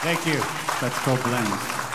Thank you. That's called blends.